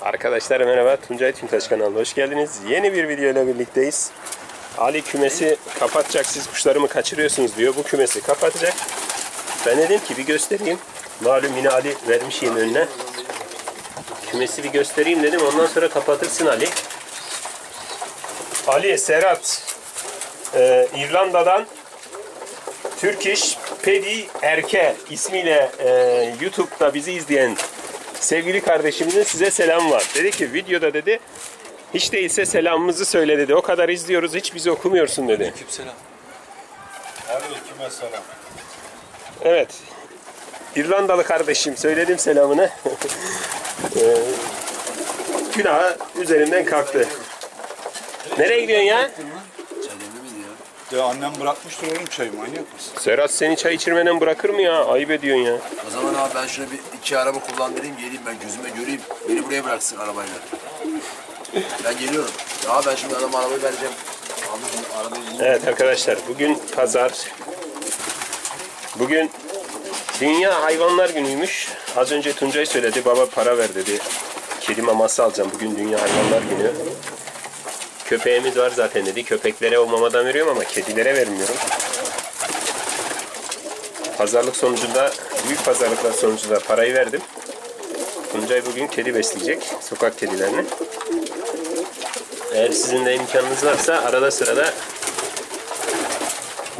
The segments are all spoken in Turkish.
Arkadaşlar merhaba Tuncay Tüntaş kanalına hoş geldiniz. Yeni bir video ile birlikteyiz. Ali kümesi kapatacak siz kuşlarımı kaçırıyorsunuz diyor. Bu kümesi kapatacak. Ben dedim ki bir göstereyim. Malum yine Ali vermiş yemi önüne. Kümesi bir göstereyim dedim. Ondan sonra kapatırsın Ali. Ali Serhat e, İrlanda'dan Turkish Pedi Erke ismiyle e, YouTube'da bizi izleyen sevgili kardeşimizin size selam var. Dedi ki videoda dedi hiç değilse selamımızı söyle dedi. O kadar izliyoruz hiç bizi okumuyorsun dedi. Selam. Aleyküm selam. Evet. İrlandalı kardeşim söyledim selamını. Ee, günah üzerimden kalktı. Nereye gidiyorsun ya? Ya. Annem bırakmıştır oğlum çayı manyak mısın? Serhat seni çay içirmeden bırakır mı ya? Ayıp ediyorsun ya. O zaman abi ben şuna bir iki araba kullandırayım geleyim ben gözüme göreyim. Beni buraya bıraksın arabayla. Ben geliyorum. Ya ben şimdi adama arabayı vereceğim. Abi arabayı Evet arkadaşlar bugün pazar. Bugün Dünya Hayvanlar Günü'ymüş. Az önce Tuncay söyledi baba para ver dedi. Kedi maması alacağım bugün Dünya Hayvanlar Günü. Köpeğimiz var zaten dedi. Köpeklere o mamadan veriyorum ama kedilere vermiyorum. Pazarlık sonucunda, büyük pazarlıklar sonucunda parayı verdim. Tuncay bugün kedi besleyecek. Sokak kedilerini. Eğer sizin de imkanınız varsa arada sırada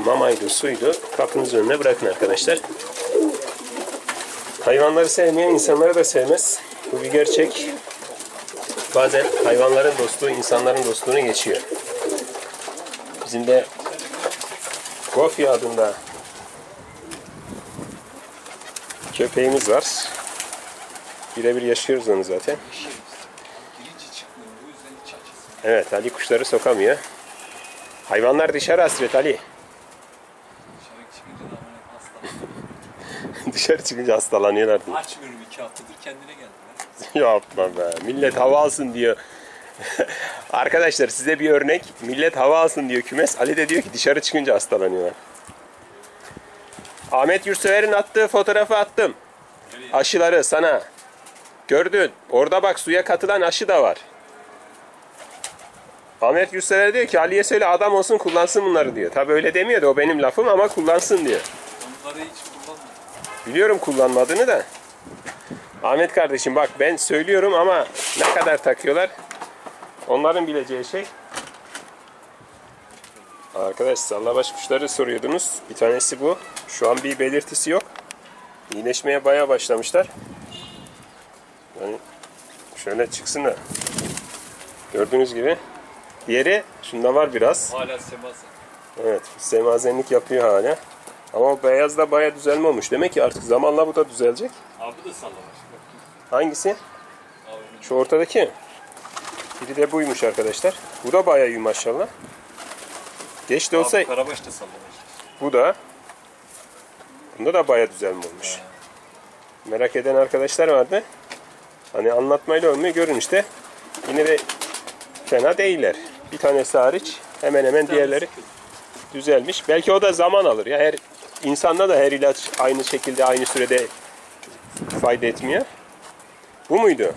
mamaydı, suydu kapınızın önüne bırakın arkadaşlar. Hayvanları sevmeyen insanları da sevmez. Bu bir gerçek. Bazen hayvanların dostluğu insanların dostluğunu geçiyor. Bizim de Gofi adında köpeğimiz var. Birebir yaşıyoruz onu zaten. Evet Ali kuşları sokamıyor. Hayvanlar dışarı hasret Ali. dışarı çıkınca hastalanıyorlar diye. Açmıyorum iki haftadır kendine geldi. Yapma be. Millet hava alsın diyor. Arkadaşlar size bir örnek. Millet hava alsın diyor kümes. Ali de diyor ki dışarı çıkınca hastalanıyorlar. Ahmet Yurtsever'in attığı fotoğrafı attım. Aşıları sana. Gördün. Orada bak suya katılan aşı da var. Ahmet Yurtsever diyor ki Ali'ye söyle adam olsun kullansın bunları diyor. Tabi öyle demiyor da o benim lafım ama kullansın diyor. Onları hiç kullanmadım. Biliyorum kullanmadığını da. Ahmet kardeşim bak ben söylüyorum ama ne kadar takıyorlar? Onların bileceği şey. Arkadaş sallabaş kuşları soruyordunuz. Bir tanesi bu. Şu an bir belirtisi yok. İyileşmeye bayağı başlamışlar. Yani şöyle çıksın da. Gördüğünüz gibi. Diğeri şunda var biraz. Hala semazı. Evet, semazenlik yapıyor hala. Ama o beyaz da bayağı düzelme olmuş. Demek ki artık zamanla bu da düzelecek. Abi de sallamış. Hangisi? Şu ortadaki. Biri de buymuş arkadaşlar. Bu da bayağı iyi maşallah. Geç de olsa Abi Karabaş da sallamış. bu da. Bunda da bayağı düzelme olmuş. Merak eden arkadaşlar vardı. Hani anlatmayla olmuyor. Görün işte. Yine de fena değiller. Bir tanesi hariç hemen hemen diğerleri düzelmiş. Belki o da zaman alır. Ya her insanda da her ilaç aynı şekilde aynı sürede fayda etmiyor. Bu muydu?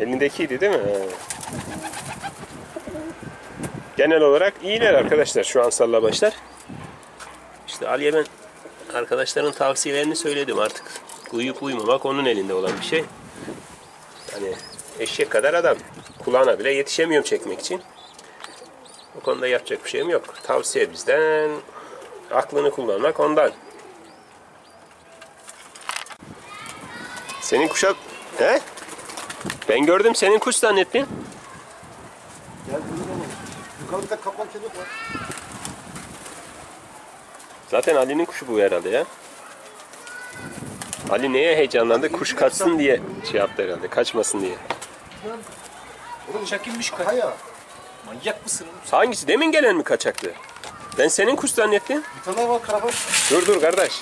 Elindekiydi değil mi? Genel olarak iyiler arkadaşlar şu an sallabaşlar. İşte Ali'ye ben arkadaşların tavsiyelerini söyledim artık. Uyuyup uyumamak onun elinde olan bir şey. Yani eşek kadar adam. Kulağına bile yetişemiyorum çekmek için. Bu konuda yapacak bir şeyim yok. Tavsiye bizden. Aklını kullanmak ondan. Senin kuşa... He? Ben gördüm senin kuş zannettim. Gel Yukarıda kapan kedi var. Zaten Ali'nin kuşu bu herhalde ya. Ali neye heyecanlandı? Kuş kaçsın diye şey yaptı herhalde. Kaçmasın diye. Kaçak inmiş kaç. Kaya. Manyak mısın? Hangisi? Demin gelen mi kaçaktı? Ben senin kuş zannettim. Bir tane var karabaş. Dur dur kardeş.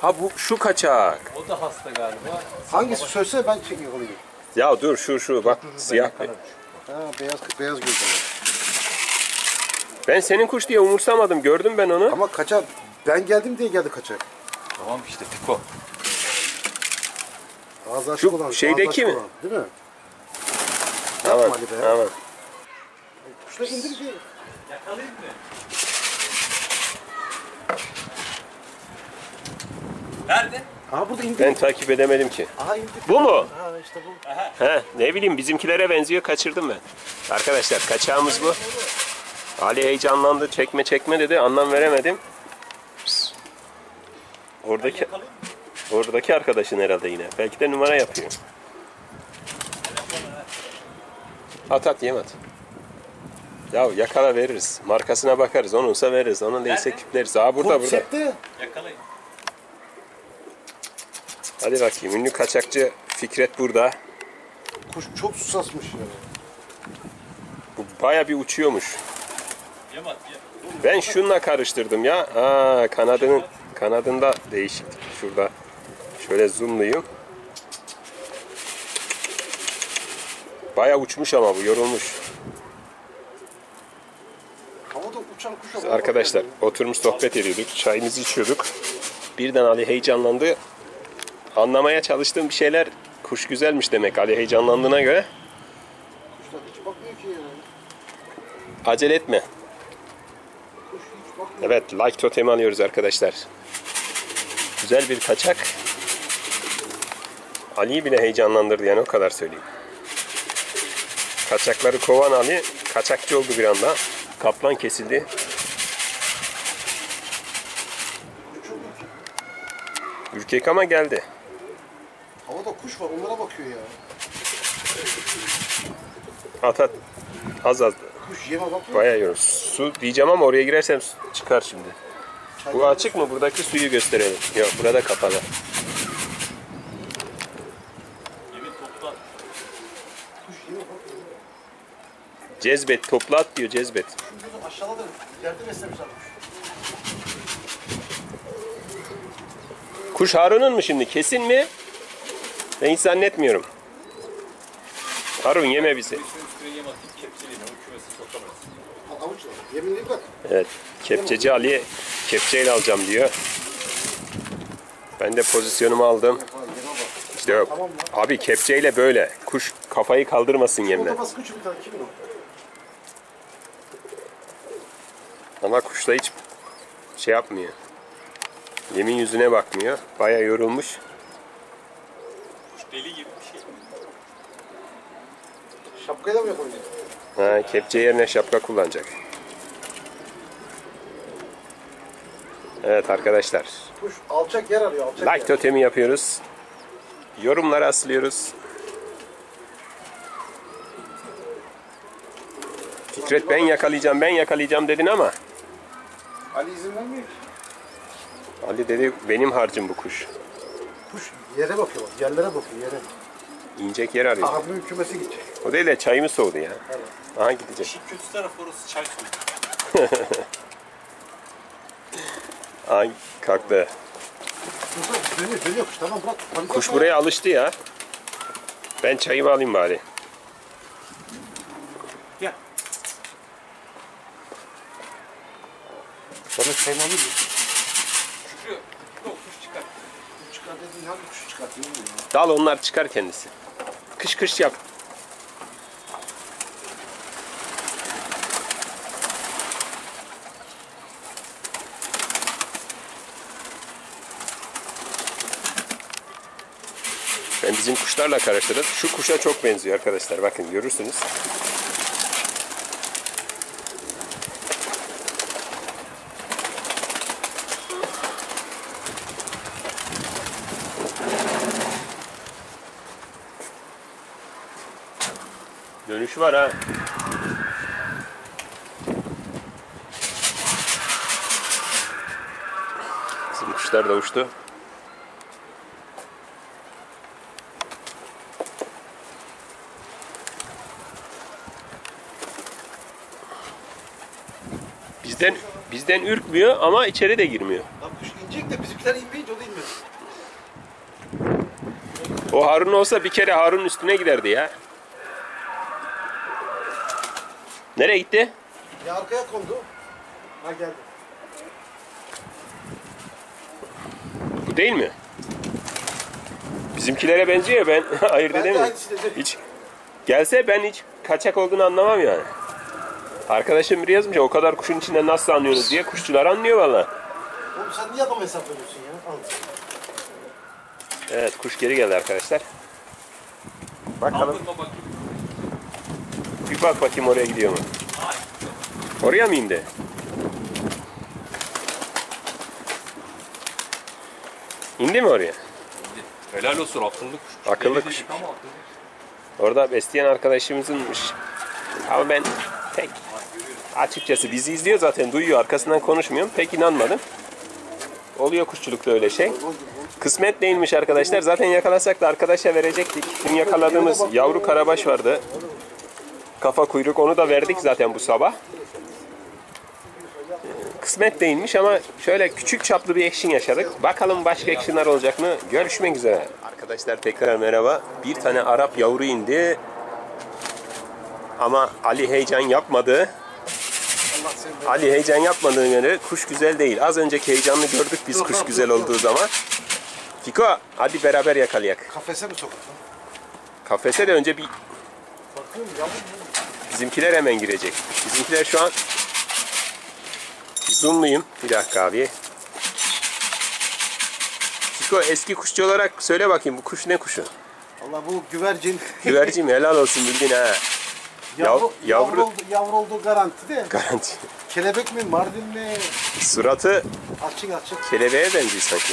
Ha bu şu kaçak. O da hasta galiba. Hangisi söylese ben çekiyor olayım. Ya dur şu şu bak siyah. Ha beyaz beyaz gözlü. Ben senin kuş diye umursamadım. Gördüm ben onu. Ama kaçak ben geldim diye geldi kaçak. Tamam işte piko. Ağzı açık Şu olan. ağzı şeydeki açık mi? olan, Değil mi? Aman, Ali be. aman. Kuşla indir bir. Yakalayayım mı? Nerede? Ha burada indir. Ben takip edemedim ki. Aha indir. Bu mu? Ha işte bu. He, ne bileyim bizimkilere benziyor kaçırdım ben. Arkadaşlar kaçağımız bu. Ali heyecanlandı çekme çekme dedi anlam veremedim. Oradaki oradaki arkadaşın herhalde yine. Belki de numara yapıyor. At at yem at. Ya yakala veririz. Markasına bakarız. Onunsa veririz. Onun değilse küpleriz. Aa burada burada. Yakalayın. Hadi bakayım. Ünlü kaçakçı Fikret burada. Kuş çok susasmış ya. Bu baya bir uçuyormuş. Ben şununla karıştırdım ya. Aa, kanadının kanadında değişiklik şurada. Şöyle zoomlayayım. Baya uçmuş ama bu yorulmuş. Bak. Arkadaşlar oturmuş sohbet ediyorduk. Çayımızı içiyorduk. Birden Ali heyecanlandı. Anlamaya çalıştığım bir şeyler kuş güzelmiş demek Ali heyecanlandığına göre. Kuşlar hiç bakmıyor ki ya. Acele etme. Kuş hiç bakmıyor. Evet like totemi alıyoruz arkadaşlar. Güzel bir kaçak. Ali'yi bile heyecanlandırdı yani o kadar söyleyeyim. Kaçakları kovan Ali kaçakçı oldu bir anda. Kaplan kesildi. Ürkek ama geldi. Bakıyor ya. At at. Az az. Kuş yeme bakıyor. Bayağı yiyoruz. Su diyeceğim ama oraya girersem çıkar şimdi. Çay- Bu açık mı? Buradaki suyu gösterelim. Yok burada kapalı. Cezbet topla at diyor cezbet. Aşağıda da yerde beslemişler kuş. Kuş Harun'un mu şimdi? Kesin mi? Ben hiç zannetmiyorum. Harun yeme bizi. Evet. Kepçeci Ali kepçeyle alacağım diyor. Ben de pozisyonumu aldım. İşte yok. Abi kepçeyle böyle. Kuş kafayı kaldırmasın o? Ama kuş da hiç şey yapmıyor. Yemin yüzüne bakmıyor. Baya yorulmuş. Deli gibi bir şey. Şapkayı da mı yapabilir? Ha, kepçe yerine şapka kullanacak. Evet arkadaşlar. Kuş alçak yer arıyor alçak Like yer. totemi yapıyoruz. Yorumlara asılıyoruz. Fikret ben yakalayacağım, ben yakalayacağım dedin ama Ali izin vermiyor ki. Ali dedi benim harcım bu kuş. Kuş yere bakıyor bak. Yerlere bakıyor yere. İnecek yer arıyor. Abimin kümesi gidecek. O değil de çayımı soğudu ya. Aha gidecek. İşin kötü tarafı orası çay suyu. Aha kalktı. Kuş dönüyor dönüyor kuş. Tamam bırak. Panik Kuş yapma. buraya alıştı ya. Ben çayımı alayım bari. Gel. Sana çayını alayım mı? Şükrü. Yok kuş çıkar. Dal onlar çıkar kendisi. Kış kış yap. Ben bizim kuşlarla karıştırdım. Şu kuşa çok benziyor arkadaşlar. Bakın görürsünüz. Var ha. Bizim kuşlar da uçtu. Bizden bizden ürkmüyor ama içeri de girmiyor. Lan kuş inecek de bizimkiler inmeyince o da inmiyor. O Harun olsa bir kere Harun'un üstüne giderdi ya. Nereye gitti? Ya arkaya kondu. Ha geldi. Bu değil mi? Bizimkilere benziyor ben ayırt Ben de edemiyorum. dedim. Hiç gelse ben hiç kaçak olduğunu anlamam yani. Arkadaşım biri yazmış ya, o kadar kuşun içinde nasıl anlıyorsunuz diye kuşçular anlıyor valla. Oğlum sen niye adam hesap veriyorsun ya? Al. Evet kuş geri geldi arkadaşlar. Bakalım Kaldırma bakayım. Bir bak bakayım oraya gidiyor mu? Oraya mı indi? İndi mi oraya? Helal olsun akıllı kuş. Akıllı kuş. Orada besleyen arkadaşımızınmış. Ama ben pek açıkçası bizi izliyor zaten duyuyor arkasından konuşmuyorum. Pek inanmadım. Oluyor kuşçulukta öyle şey. Kısmet değilmiş arkadaşlar. Zaten yakalasak da arkadaşa verecektik. Dün yakaladığımız yavru karabaş vardı. Kafa kuyruk onu da verdik zaten bu sabah. Kısmet değilmiş ama şöyle küçük çaplı bir action yaşadık. Bakalım başka actionlar olacak mı? Görüşmek üzere. Arkadaşlar tekrar merhaba. Bir tane Arap yavru indi. Ama Ali heyecan yapmadı. Ali heyecan yapmadığına göre kuş güzel değil. Az önceki heyecanlı gördük biz kuş güzel olduğu zaman. Fiko hadi beraber yakalayak. Kafese mi soktun? Kafese de önce bir Bakıyorum yavrum. Bizimkiler hemen girecek. Bizimkiler şu an zoomluyum. Bir dakika abi. Fiko eski kuşçu olarak söyle bakayım bu kuş ne kuşu? Allah bu güvercin. Güvercin helal olsun bildin ha. yavru, yavru- yavru, oldu, yavru olduğu garanti de. Garanti. Kelebek mi, mardin mi? Suratı Açık açık. kelebeğe benziyor sanki.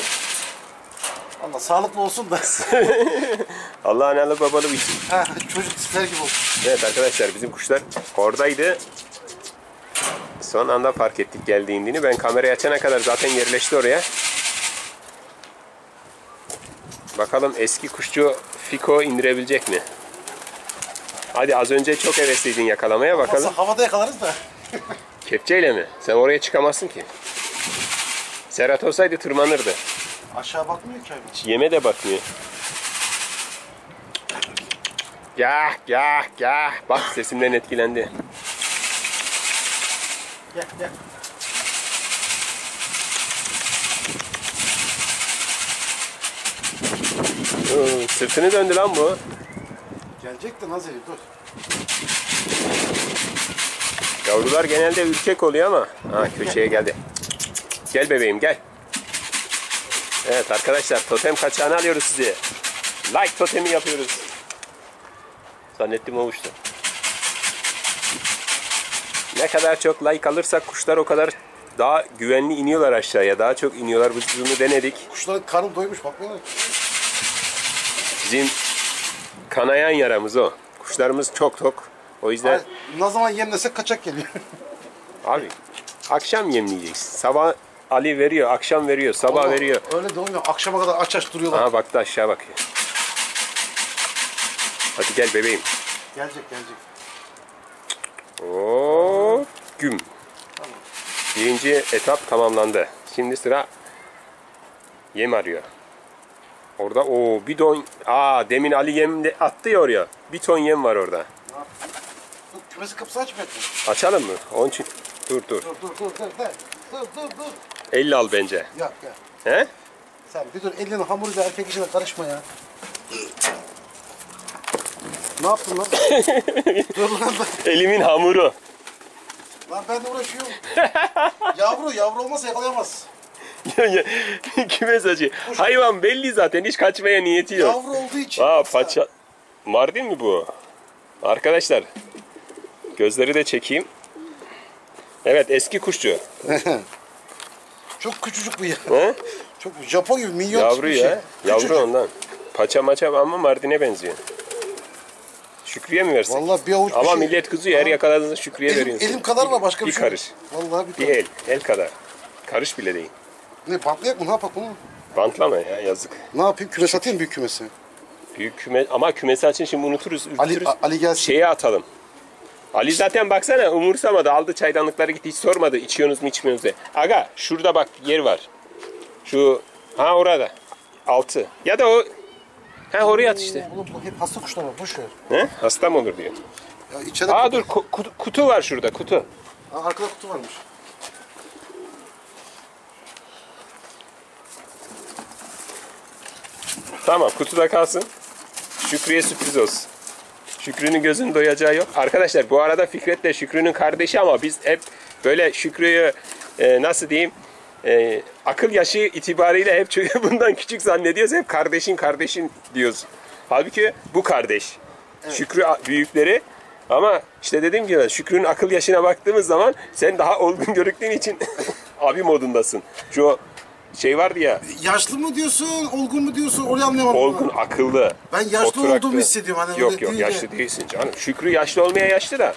Allah sağlıklı olsun da. Allah analı babalı bir ha, çocuk tipler gibi olsun. Evet arkadaşlar bizim kuşlar oradaydı. Son anda fark ettik geldi indiğini. Ben kamerayı açana kadar zaten yerleşti oraya. Bakalım eski kuşçu Fiko indirebilecek mi? Hadi az önce çok hevesliydin yakalamaya bakalım. Nasıl havada yakalarız da. Kepçeyle mi? Sen oraya çıkamazsın ki. Serhat olsaydı tırmanırdı. Aşağı bakmıyor ki abi. Hiç yeme de bakmıyor. Gah gah gah. Bak sesimden etkilendi. Gel gel. Hı, sırtını döndü lan bu. Gelecek de Nazeli dur. Yavrular genelde ürkek oluyor ama. Ha köşeye geldi. Gel bebeğim gel. Evet arkadaşlar totem kaçağını alıyoruz sizi. Like totemi yapıyoruz. Zannettim o uçtu. Ne kadar çok like alırsak kuşlar o kadar daha güvenli iniyorlar aşağıya. Daha çok iniyorlar. Biz bunu denedik. Kuşların karnı doymuş bakmıyorlar. Bizim kanayan yaramız o. Kuşlarımız çok tok. O yüzden Ay, Ne zaman yemlesek kaçak geliyor. abi akşam yemleyeceksin. Sabah Ali veriyor, akşam veriyor, sabah Ama veriyor. Öyle de olmuyor. Akşama kadar aç aç duruyorlar. Aha baktı aşağı bakıyor. Hadi gel bebeğim. Gelecek gelecek. Oo, güm. Birinci etap tamamlandı. Şimdi sıra yem arıyor. Orada o bir ton aa demin Ali yem de attı ya oraya. Bir ton yem var orada. Kümesi kapısı açmayalım. Açalım mı? Onun için dur. Dur dur dur dur dur. Dur dur dur. 50 al bence. Yok yok. He? Sen bir dur elinin hamuruyla erkek işine karışma ya. ne yaptın lan? dur lan ben. Elimin hamuru. Lan ben de uğraşıyorum. yavru yavru olmasa yakalayamaz. Kime saçı? Hayvan belli zaten hiç kaçmaya niyeti yok. Yavru olduğu için. Aa paça. Mardin mi bu? Arkadaşlar. Gözleri de çekeyim. Evet eski kuşçu. Çok küçücük bu ya. He? Çok Japon gibi minyon Yavru bir ya. şey. Yavru Küçücük. ondan. Paça maça ama Mardin'e benziyor. Şükrü'ye mi versek? Vallahi bir avuç bir Ama şey. millet kızıyor her yakaladığınızda Şükrü'ye Elim, veriyorsun. elim kadar var başka bir, bir şey. yok. karış. Vallahi bir Bir karış. el. El kadar. Karış bile değil. Ne bantlayak mı ne yapak bunu? Bantlama ya yazık. Ne yapayım kümes atayım büyük kümesi. Büyük küme ama kümesi açın şimdi unuturuz. Ali, ürkütürüz. Ali gelsin. Şeye atalım. Ali zaten baksana umursamadı. Aldı çaydanlıkları gitti hiç sormadı. içiyorsunuz mu içmiyorsunuz diye. Aga şurada bak yer var. Şu ha orada. Altı. Ya da o ha oraya at işte. Oğlum bu hep hasta kuşlar var boş ver. He? Hasta mı olur diyor. Ya içeride Aa dur ku- kutu, kutu var şurada kutu. Aa, arkada kutu varmış. Tamam kutuda kalsın. Şükrü'ye sürpriz olsun. Şükrü'nün gözünün doyacağı yok. Arkadaşlar bu arada Fikret de Şükrü'nün kardeşi ama biz hep böyle Şükrü'yü e, nasıl diyeyim e, akıl yaşı itibariyle hep çünkü bundan küçük zannediyoruz. Hep kardeşin kardeşin diyoruz. Halbuki bu kardeş. Şükrü a- büyükleri ama işte dediğim gibi Şükrü'nün akıl yaşına baktığımız zaman sen daha olgun görüktüğün için abi modundasın. Şu şey vardı ya Yaşlı mı diyorsun, olgun mu diyorsun? Orayı anlayamadım. olgun, akıllı. Ben yaşlı oturaklı. olduğumu hissediyorum. Hani yok yok değil de. yaşlı değilsin canım. Şükrü yaşlı olmaya yaşlı da.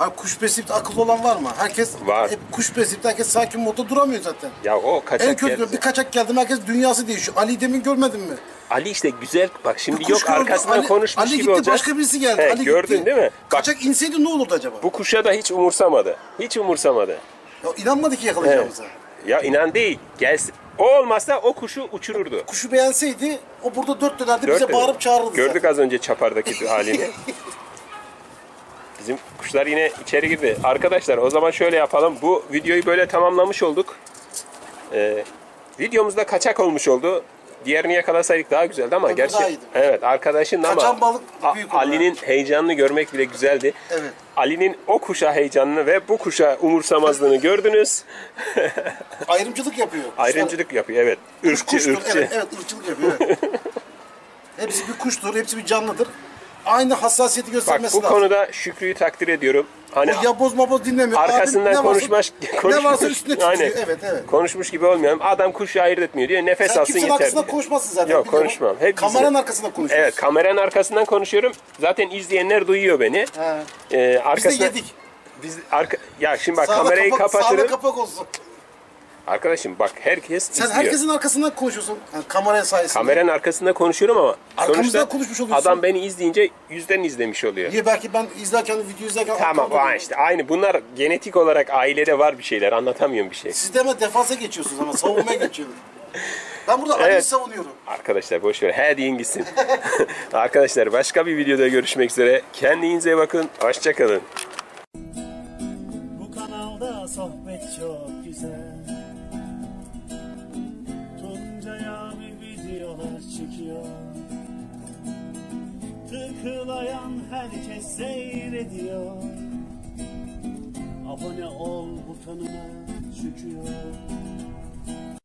Abi kuş besleyip de akıllı olan var mı? Herkes Var. hep kuş besleyip de herkes sakin modda duramıyor zaten. Ya o En kaçak kötü geldi. bir kaçak geldim herkes dünyası değişiyor. Ali demin görmedin mi? Ali işte güzel bak şimdi Bir yok kuş gördü, arkasından Ali- konuşmuş Ali gibi gitti olacak. başka birisi geldi. He, Ali gördün gitti. değil mi? Bak Kaçak inseydi ne olurdu acaba? bu kuşa da hiç umursamadı. Hiç umursamadı. Ya inanmadı ki yakalayacağımıza. Ya inan değil. Gelsin. O olmazsa o kuşu uçururdu. Kuşu beğenseydi o burada dört dönerdi Dört bize dedi. bağırıp çağırırdı. Gördük az önce çapardaki halini. Bizim kuşlar yine içeri girdi. Arkadaşlar o zaman şöyle yapalım. Bu videoyu böyle tamamlamış olduk. Ee, videomuzda kaçak olmuş oldu. Diğerini yakalasaydık daha güzeldi ama Öbürü gerçi daha iyiydi. evet arkadaşın ama balık A- büyük olur, Ali'nin heyecanını görmek bile güzeldi. Evet. Ali'nin o kuşa heyecanını ve bu kuşa umursamazlığını gördünüz. Ayrımcılık yapıyor. Kuşlar- Ayrımcılık yapıyor evet. Irkçı Kuştur, ırkçı. Evet, evet ırkçılık yapıyor. Evet. hepsi bir kuştur, hepsi bir canlıdır. Aynı hassasiyeti Bak göstermesi bu lazım. konuda Şükrü'yü takdir ediyorum. Hani O yaboz maboz dinlemiyor. arkasından Abi ne varsa- konuşmuş, Ne varsa üstüne tutuyor. Aynen. Evet evet. Konuşmuş gibi olmuyor. Adam kuşu ayırt etmiyor diyor. Nefes Sen alsın kimsenin yeter. arkasında diyor. konuşmazsın zaten. Yok biliyorum. konuşmam. Hep Kameranın bizim- arkasında konuşuyorsun. Evet kameranın arkasından konuşuyorum. Zaten izleyenler duyuyor beni. He. Ee, Biz de arkasına, yedik. Biz arka, ya şimdi bak Sağda kamerayı kapak, kapatırım. Sağda kapak olsun. Arkadaşım bak herkes Sen izliyor. herkesin arkasından konuşuyorsun. Yani kameraya sayesinde. Kameranın arkasında konuşuyorum ama Arkamızdan sonuçta konuşmuş oluyorsun. adam beni izleyince yüzden izlemiş oluyor. Niye belki ben izlerken, video izlerken... Tamam arkamda işte aynı bunlar genetik olarak ailede var bir şeyler anlatamıyorum bir şey. Siz de hemen defansa geçiyorsunuz ama savunmaya geçiyorsunuz. Ben burada Ali'yi Evet. savunuyorum. Arkadaşlar boş ver. He deyin gitsin. Arkadaşlar başka bir videoda görüşmek üzere. Kendinize bakın. Hoşçakalın. Tıklayan herkes seyrediyor. Abone ol butonuna çıkıyor